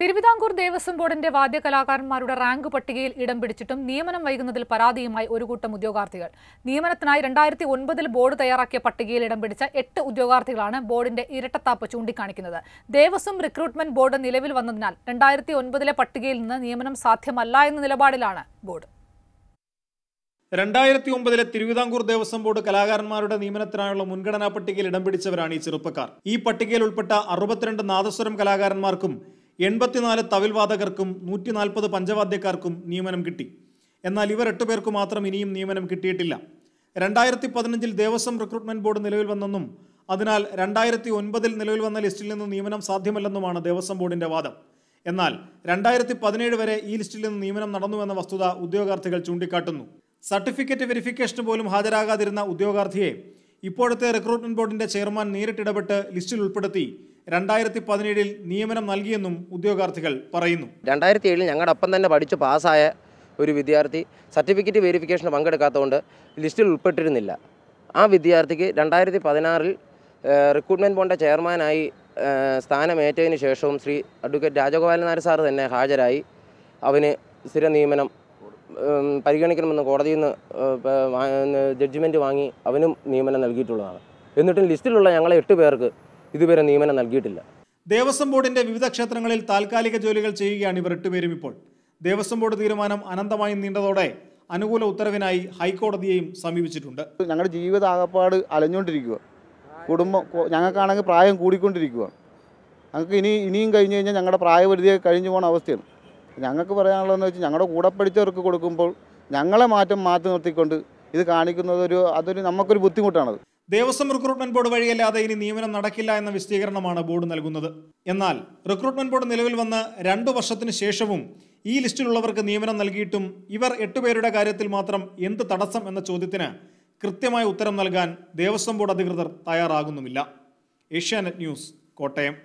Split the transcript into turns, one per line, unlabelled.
തിരുവിതാംകൂർ ദേവസ്വം ബോർഡിന്റെ വാദ്യകലാകാരന്മാരുടെ റാങ്ക് പട്ടികയിൽ ഇടം പിടിച്ചിട്ടും നിയമനം വൈകുന്നതിൽ പരാതിയുമായി ഒരു കൂട്ടം ഉദ്യോഗാർത്ഥികൾ. നിയമനത്തിനായി രണ്ടായിരത്തി ഒൻപതിൽ ബോർഡ് തയ്യാറാക്കിയ പട്ടികയിൽ ഇടം പിടിച്ച എട്ട് ഉദ്യോഗാർത്ഥികളാണ് ബോർഡിന്റെ ഇരട്ടത്താപ്പ് ചൂണ്ടിക്കാണിക്കുന്നത്. ദേവസ്വം റിക്രൂട്ട്മെന്റ് ബോർഡ് നിലവിൽ വന്നതിനാൽ രണ്ടായിരത്തി ഒൻപതിലെ പട്ടികയിൽ നിന്ന് നിയമനം സാധ്യമല്ല എന്ന നിലപാടിലാണ് ബോർഡ്.
രണ്ടായിരത്തി ഒമ്പതിലെ തിരുവിതാംകൂർ ദേവസ്വം ബോർഡ് കലാകാരന്മാരുടെ നിയമനത്തിനായുള്ള മുൻഗണനാ പട്ടികയിൽ ഇടം പിടിച്ചവരാണ് ഈ ചെറുപ്പക്കാർ. ഈ പട്ടികയിൽ ഉൾപ്പെട്ട അറുപത്തിരണ്ട് നാദസ്വരം കലാകാരന്മാർക്കും എൺപത്തിനാല് തവിൽവാദകർക്കും നൂറ്റി നാൽപ്പത് പഞ്ചവാദ്യക്കാർക്കും നിയമനം കിട്ടി. എന്നാൽ ഇവർ എട്ട് പേർക്ക് മാത്രം ഇനിയും നിയമനം കിട്ടിയിട്ടില്ല. രണ്ടായിരത്തി പതിനഞ്ചിൽ ദേവസ്വം റിക്രൂട്ട്മെന്റ് ബോർഡ് നിലവിൽ വന്നെന്നും അതിനാൽ രണ്ടായിരത്തി ഒൻപതിൽ നിലവിൽ വന്ന ലിസ്റ്റിൽ നിന്ന് നിയമനം സാധ്യമല്ലെന്നുമാണ് ദേവസ്വം ബോർഡിന്റെ വാദം. എന്നാൽ രണ്ടായിരത്തി പതിനേഴ് വരെ ഈ ലിസ്റ്റിൽ നിന്ന് നിയമനം നടന്നുവെന്ന വസ്തുത ഉദ്യോഗാർത്ഥികൾ ചൂണ്ടിക്കാട്ടുന്നു. സർട്ടിഫിക്കറ്റ് വെരിഫിക്കേഷന് പോലും ഹാജരാകാതിരുന്ന ഉദ്യോഗാർത്ഥിയെ ഇപ്പോഴത്തെ റിക്രൂട്ട്മെന്റ് ബോർഡിന്റെ ചെയർമാൻ നേരിട്ടിടപെട്ട് ലിസ്റ്റിൽ ഉൾപ്പെടുത്തി രണ്ടായിരത്തി പതിനേഴിൽ നിയമനം നൽകിയെന്നും ഉദ്യോഗാർത്ഥികൾ പറയുന്നു.
രണ്ടായിരത്തി ഏഴിൽ ഞങ്ങളുടെ ഒപ്പം തന്നെ പഠിച്ച് പാസ്സായ ഒരു വിദ്യാർത്ഥി സർട്ടിഫിക്കറ്റ് വെരിഫിക്കേഷന് പങ്കെടുക്കാത്തതുകൊണ്ട് ലിസ്റ്റിൽ ഉൾപ്പെട്ടിരുന്നില്ല. ആ വിദ്യാർത്ഥിക്ക് രണ്ടായിരത്തി പതിനാറിൽ റിക്രൂട്ട്മെന്റ് ബോർഡിന്റെ ചെയർമാനായി സ്ഥാനമേറ്റതിന് ശേഷവും ശ്രീ അഡ്വക്കേറ്റ് രാജഗോപാലൻ നായർ സാർ തന്നെ ഹാജരായി. അവന് സ്ഥിര നിയമനം പരിഗണിക്കണമെന്ന് കോടതിയിൽ നിന്ന് ജഡ്ജിമെന്റ് വാങ്ങി അവനും നിയമനം നൽകിയിട്ടുള്ളതാണ്. എന്നിട്ടും ലിസ്റ്റിലുള്ള ഞങ്ങളെ എട്ട് പേർക്ക് ഇതുവരെ നിയമനം നൽകിയിട്ടില്ല.
ദേവസ്വം ബോർഡിന്റെ വിവിധ ക്ഷേത്രങ്ങളിൽ താൽക്കാലിക ജോലികൾ ചെയ്യുകയാണ് ഇവർ എട്ടുപേരും ഇപ്പോൾ. ദേവസ്വം ബോർഡ് തീരുമാനം അനന്തമായി നീണ്ടതോടെ അനുകൂല ഉത്തരവിനായി ഹൈക്കോടതിയെയും സമീപിച്ചിട്ടുണ്ട്.
ഞങ്ങളുടെ ജീവിതാകപ്പാട് അലഞ്ഞുകൊണ്ടിരിക്കുക കുടുംബം ഞങ്ങൾക്കാണെങ്കിൽ പ്രായം കൂടിക്കൊണ്ടിരിക്കുക ഞങ്ങൾക്ക് ഇനി ഇനിയും കഴിഞ്ഞ് കഴിഞ്ഞാൽ ഞങ്ങളുടെ പ്രായപരിധിയെ കഴിഞ്ഞു പോകുന്ന അവസ്ഥയാണ്. ഞങ്ങൾക്ക് പറയാനുള്ളതെന്ന് വെച്ചാൽ ഞങ്ങളുടെ കൂടെ പഠിച്ചവർക്ക് കൊടുക്കുമ്പോൾ ഞങ്ങളെ മാറ്റം മാറ്റി നിർത്തിക്കൊണ്ട് ഇത് കാണിക്കുന്നത് ഒരു അതൊരു നമുക്കൊരു ബുദ്ധിമുട്ടാണത്.
ദേവസ്വം റിക്രൂട്ട്മെന്റ് ബോർഡ് വഴിയല്ലാതെ ഇനി നിയമനം നടക്കില്ല എന്ന വിശദീകരണമാണ് ബോർഡ് നൽകുന്നത്. എന്നാൽ റിക്രൂട്ട്മെന്റ് ബോർഡ് നിലവിൽ വന്ന് രണ്ടു വർഷത്തിന് ശേഷവും ഈ ലിസ്റ്റിലുള്ളവർക്ക് നിയമനം നൽകിയിട്ടും ഇവർ എട്ടുപേരുടെ കാര്യത്തിൽ മാത്രം എന്ത് തടസ്സം എന്ന ചോദ്യത്തിന് കൃത്യമായ ഉത്തരം നൽകാൻ ദേവസ്വം ബോർഡ് അധികൃതർ തയ്യാറാകുന്നുമില്ല. ഏഷ്യാനെറ്റ് ന്യൂസ് കോട്ടയം.